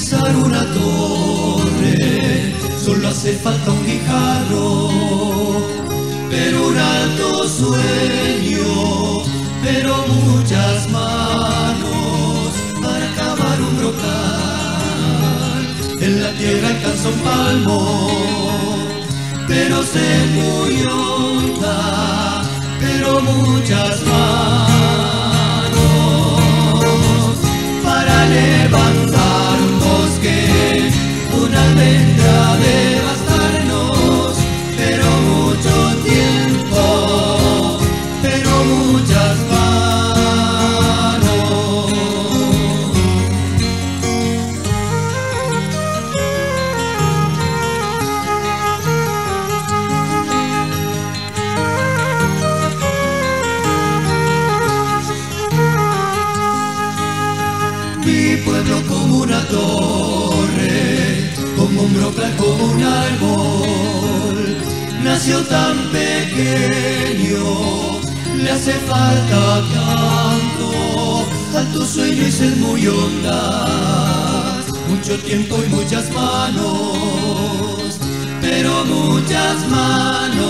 empezar una torre, solo hace falta un guijarro, pero un alto sueño, pero muchas manos para acabar un brocal. En la tierra alcanza un palmo, pero se muy honda, pero muchas manos. Pueblo como una torre, brocal, como un árbol, nació tan pequeño, le hace falta tanto, alto sueño y sed muy honda, mucho tiempo y muchas manos, pero muchas manos.